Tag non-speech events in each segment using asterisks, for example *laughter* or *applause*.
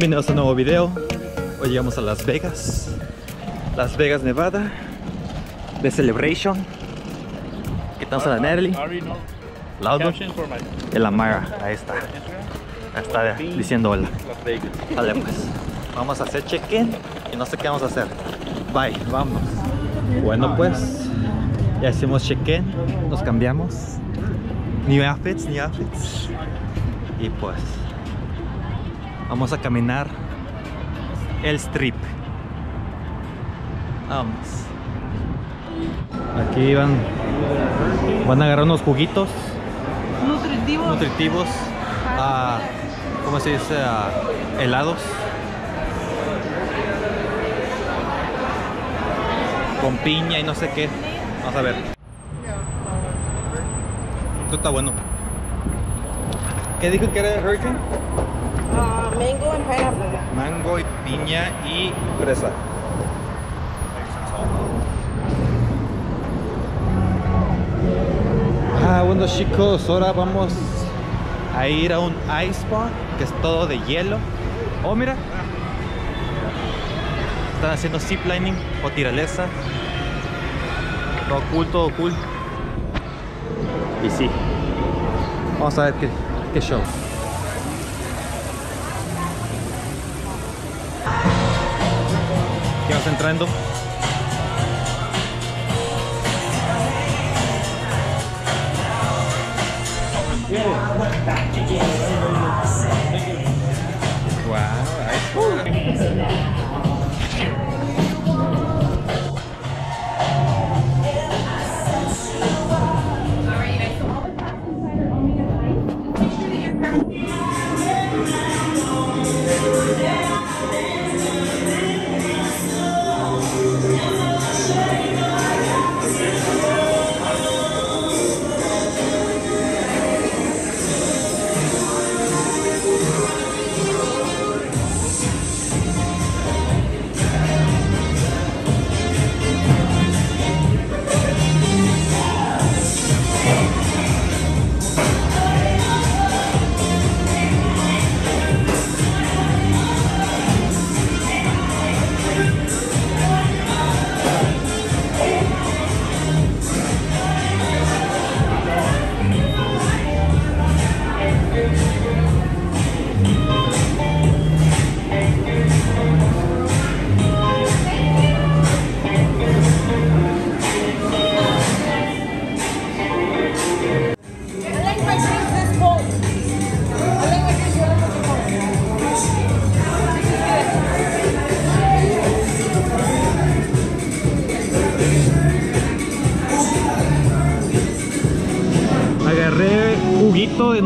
Bienvenidos a un nuevo video. Hoy llegamos a Las Vegas, Las Vegas, Nevada, de Celebration. Aquí estamos a la Natalie, Laudo, y la Mara. Ahí está, ahí está diciendo hola. Vale, pues vamos a hacer check-in y no sé qué vamos a hacer. Bye, vamos. Bueno, pues ya hicimos check-in, nos cambiamos. New outfits, new outfits. Y pues vamos a caminar el strip. Vamos. Aquí van van a agarrar unos juguitos Nutritivo. nutritivos, ah, ¿cómo se dice? Ah, helados. Con piña y no sé qué. Vamos a ver. Esto está bueno. ¿Qué dijo que era el Hurricane? Mango and pineapple. Mango y piña y fresa. Ah, bueno chicos, ahora vamos a ir a un ice bar que es todo de hielo. Oh, mira. Están haciendo ziplining o tiraleza. Todo cool, todo cool. Y sí. Vamos a ver qué, qué show. ¿Qué vas entrando? Wow,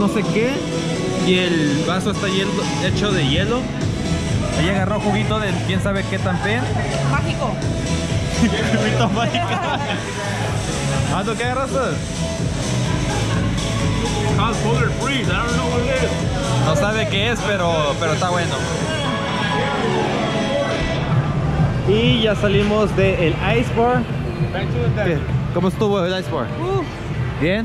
no sé qué y el vaso está hielo- hecho de hielo. Ella agarró juguito de quién sabe qué tan fea. Mágico. *laughs* Juguito mágico. Ah, ¿tú qué agarraste? Polar freeze. I don't know what it is. No sabe qué es, pero, pero está bueno. Y ya salimos del Ice Bar. ¿Cómo estuvo el Ice Bar? ¿Bien?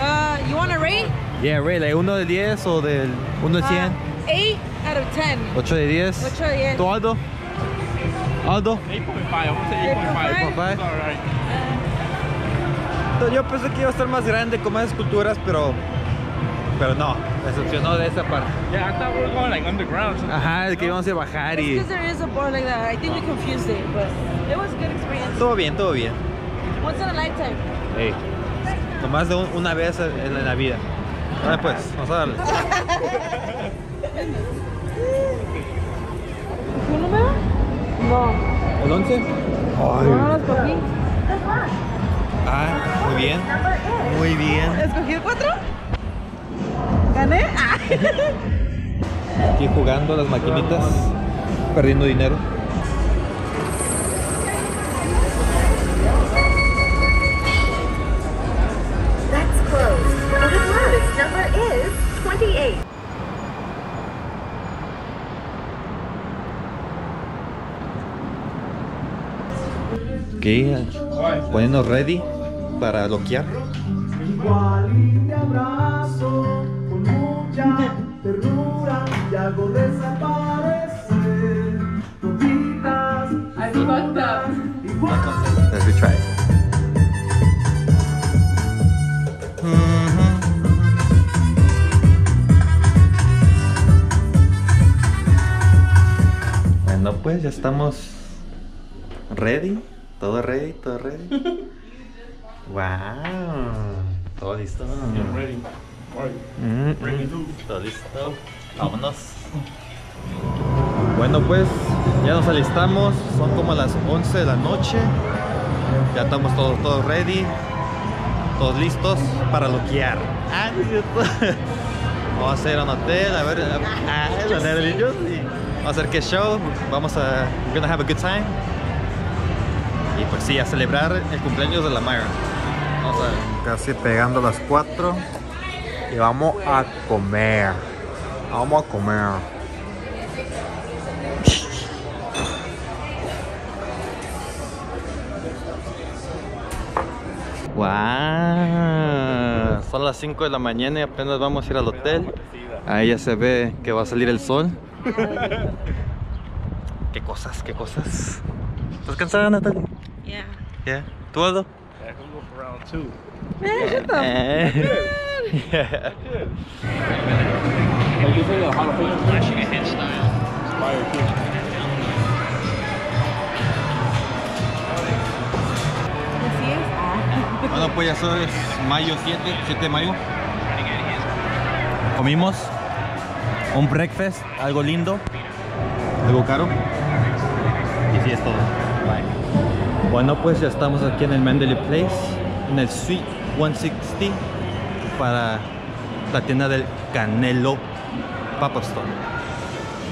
Uh, you want a rate? Yeah, really. ¿Uno de 10 o del 1 de 100? Uh, 8 out of 10. 8 de 10. 8 de 10. ¿Tú, Aldo? Aldo? 8.5. I want to say 8.5. 8.5. It's all right. Yo pensé que iba a estar más grande con más esculturas, pero pero no, me decepcionó de esa parte. Yeah, I thought we were going like underground. Ajá, que íbamos a bajar y Because there is a board like that. I think we confused it, but it was a good experience. todo bien, todo bien. Once in a lifetime. Ey, nomás de un- una vez en, en la vida. Vale pues, vamos a darle. ¿Tu número? No. ¿El 11? No escogí. Ah, muy bien. Muy bien. ¿Escogí el 4? ¿Gané? Ah. *laughs* Aquí jugando las maquinitas, perdiendo dinero. que ready para bloquear. Igual y te abrazo con mucha ternura y hago desaparecer toditas. I fucked up. Let's retry. Bueno, pues ya estamos ready todo ready, todo ready. *laughs* wow. Todo listo. I'm ready. Mm, mm. Todo listo. Vámonos. Bueno, pues ya nos alistamos. Son como las 11 de la noche. Ya estamos todos, todos ready. Todos listos para loquear. Ah. *laughs* Vamos a ir a un hotel, a ver. Ah, y Vamos a hacer qué show. Vamos a. We're gonna have a good time. Y pues sí, a celebrar el cumpleaños de la Myra. Vamos a. Casi pegando las 4. Y vamos a comer. Vamos a comer. Wow. Son las 5 de la mañana y apenas vamos a ir al hotel. Ahí ya se ve que va a salir el sol. *laughs* qué cosas, qué cosas. ¿Estás cansada, Natalia? Yeah. Yeah. ¿Tú, Aldo? Yeah, can we go for round two? Eh. Like this is a jalapeno flashing a head style. Fire too. Así es. Ah. Bueno, pues ya eso es mayo 7, 7 de mayo. Comimos un breakfast, algo lindo, algo caro. Y sí es todo. Bye. Bueno, pues ya estamos aquí en el Mandalay Place, en el Suite 160 para la tienda del Canelo Papa Store.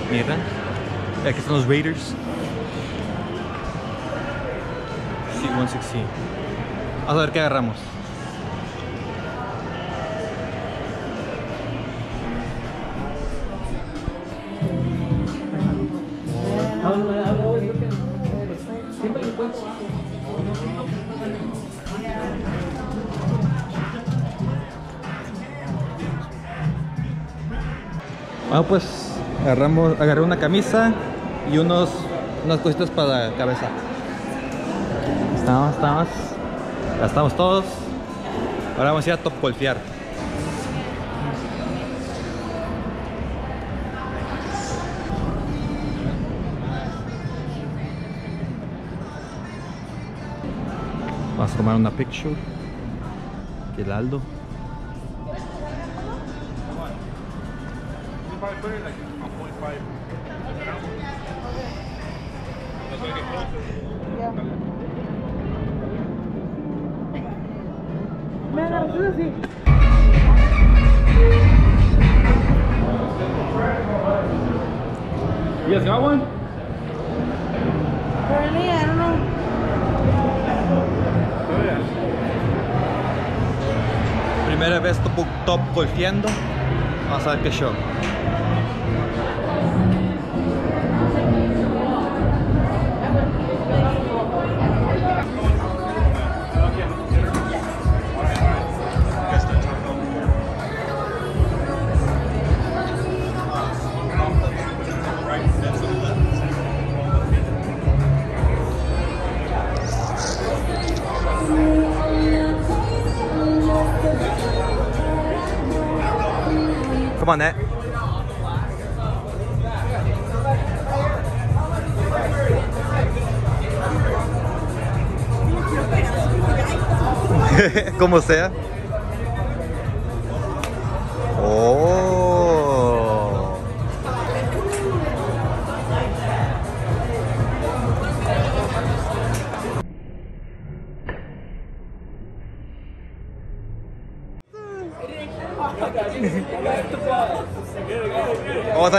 Mira, aquí están los Raiders. Suite 160. Vamos a ver qué agarramos. Bueno, pues agarramos, agarré una camisa y unos, unas cositas para la cabeza. Estamos, estamos. Ya estamos todos. Ahora vamos a ir a top golfear. Vamos a tomar una picture. El Aldo. Like a point five. You guys got one? Really? I don't know. Oh yeah. Primera vez top, top golfeando. Vamos a ver qué show. *laughs* Come on, sea.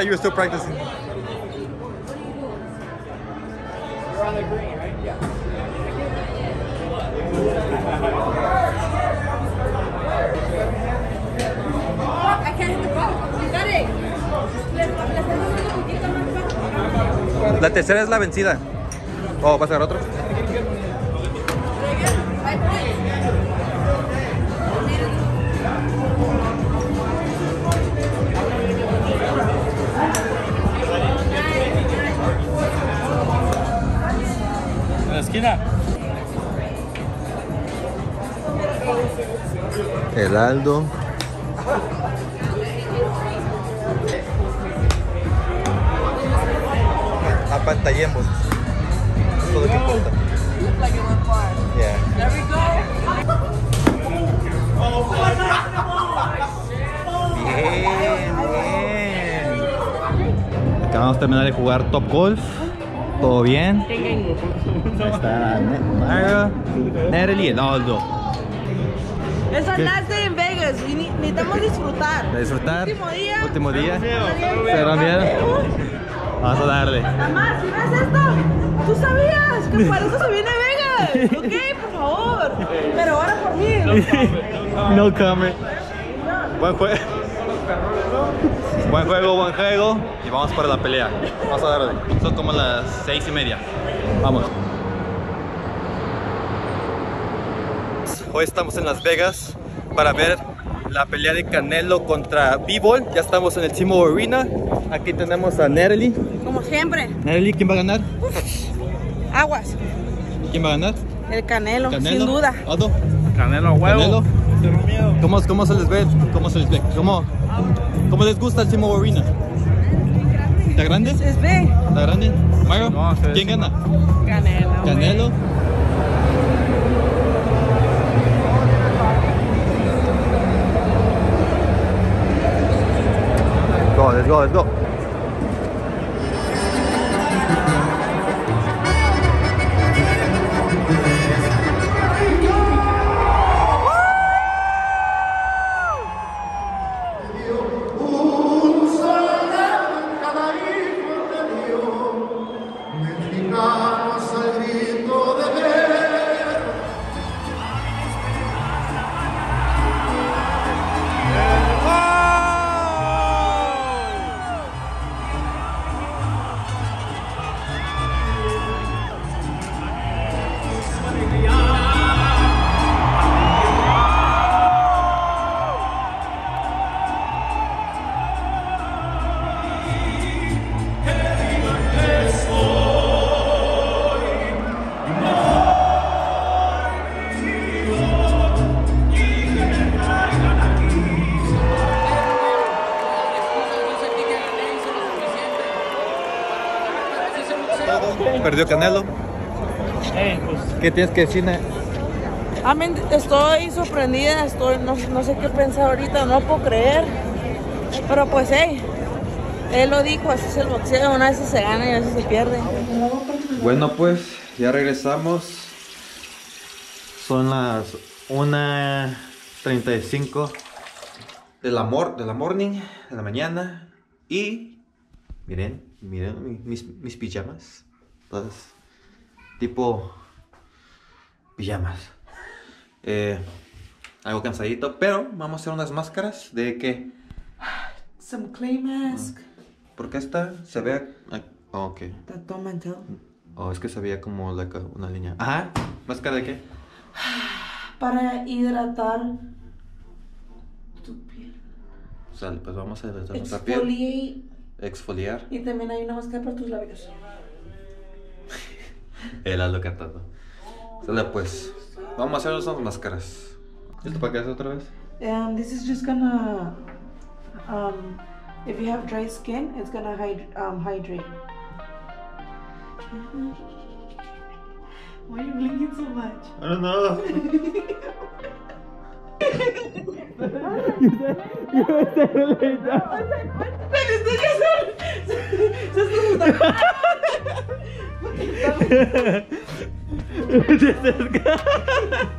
Oh, I thought you were still practicing. I can't hit the ball. You got it. Le, le estás haciendo un poquito más bajo. La tercera es la vencida. Oh, ¿vas a agarrar otro? Esquina. El Aldo. apantallemos. Todo lo que importa. Look like it went far. Yeah. There we go. Bien, bien. Acabamos de terminar de jugar Top Golf. Todo bien. Está Mario, Natalie y el Aldo. Last day in Vegas. Necesitamos disfrutar. Disfrutar. Último día. Último día. Cero miedo. Vamos a darle. Mamá, si ves esto, tú sabías que para eso se viene Vegas. Ok, por favor. Pero ahora por mí. *laughs* No comment. Buen juego. Buen juego, buen juego. Y vamos para la pelea. Vamos a darle. Son como las seis y media. Vamos. Hoy estamos en Las Vegas para ver la pelea de Canelo contra B-Ball. Ya estamos en el Timo Arena. Aquí tenemos a Nerly. Como siempre. Nerly, ¿quién va a ganar? Aguas. ¿Quién va a ganar? El canelo, Canelo. sin duda. Aldo. Canelo, huevo. Canelo. ¿Cómo, ¿Cómo se les ve? ¿Cómo se les ve? ¿Cómo, cómo les gusta el Timo Arena? ¿Está grande? Es ve. ¿Está grande? Mario, No, ¿quién gana? Canelo. Canelo. Go, let's go, let's go. Perdió Canelo. ¿Qué tienes que decir? Amén, estoy sorprendida, estoy, no, no sé qué pensar ahorita, no puedo creer. Pero pues, hey, él lo dijo, así es el boxeo, una vez se gana y a veces se pierde. Bueno, pues ya regresamos. Son las 1.35 de la, mor de la morning, de la mañana. Y miren, miren mi- mis, mis pijamas. Todas tipo pijamas. Eh, algo cansadito, pero vamos a hacer unas máscaras de que... Some clay mask. Porque esta se ve... ah, oh, ok. Don't mental. Oh, es que se veía como like, una línea. Ajá. ¿Máscara de qué? *sighs* Para hidratar tu piel. Sale, pues vamos a hidratar nuestra piel. Exfoliar. Y también hay una máscara para tus labios. El Aldo cantando. Sale, pues. Vamos a hacer unas máscaras. ¿Esto para qué hace otra vez? And this is just gonna, um, if you have dry skin, it's gonna hyd- um, hydrate. Why are you blinking so much? I don't know. *laughs* *laughs* *laughs*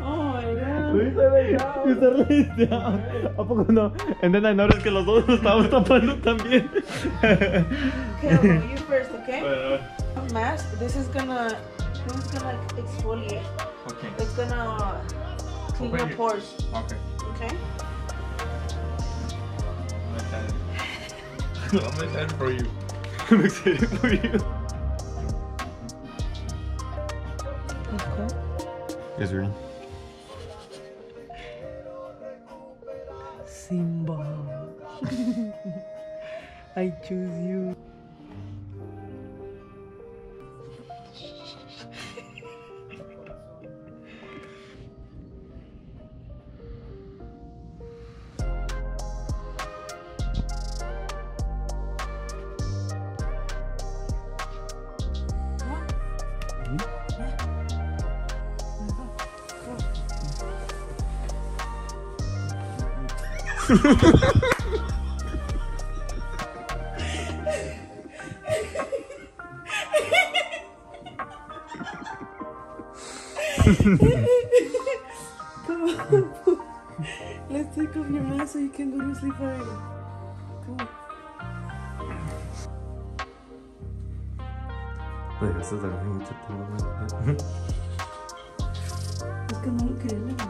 Oh my god. ¿A poco no? Then I noticed que los dos nos estábamos tapando también. Okay, you first, okay? Mask. This is gonna, this is gonna exfoliate. Okay. It's gonna clean your pores. Okay. Okay. I'm excited for you. I'm excited for you. Okay. Green. Simba. *laughs* I choose you. Let's take off your mask so you can go to sleep already. Come on. Dejaste de dormir mucho tiempo. Es que no lo quería levantar.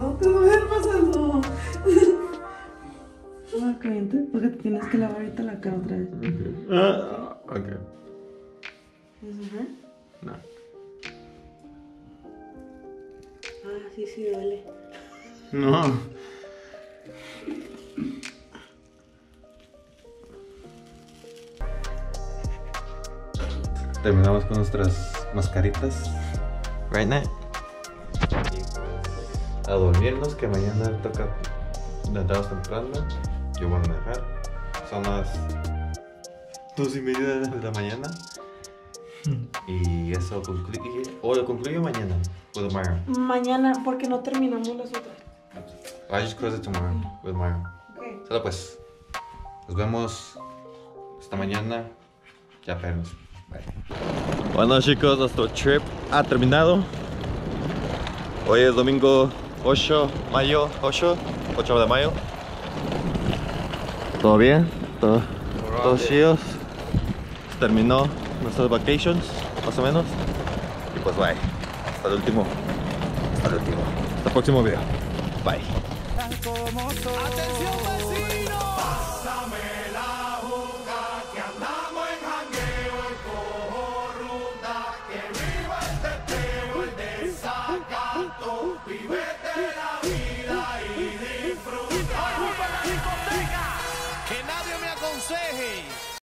No te duermas, Aldo. Ah, caliente, porque te tienes que lavar ahorita la cara otra vez. Ah, ok. No. Ah, sí, sí, duele. No. Terminamos con nuestras mascaritas. Right now. Y pues, a dormirnos, que mañana toca levantarnos temprano. Yo voy a manejar. Son las dos y media de la mañana. *laughs* Y eso concluye. O lo concluyo mañana. With Myra. Mañana, porque no terminamos las otras. I just close it tomorrow with Myra. Ok. Solo pues. Nos vemos esta mañana. Ya pernos. Bueno chicos, nuestro trip ha terminado. Hoy es domingo 8 mayo, 8, 8 de mayo. ¿Todo bien? ¿Todo, todo chidos? Terminó nuestras vacations, más o menos. Y pues bye. Hasta el último. Hasta el último. Hasta el próximo video. Bye.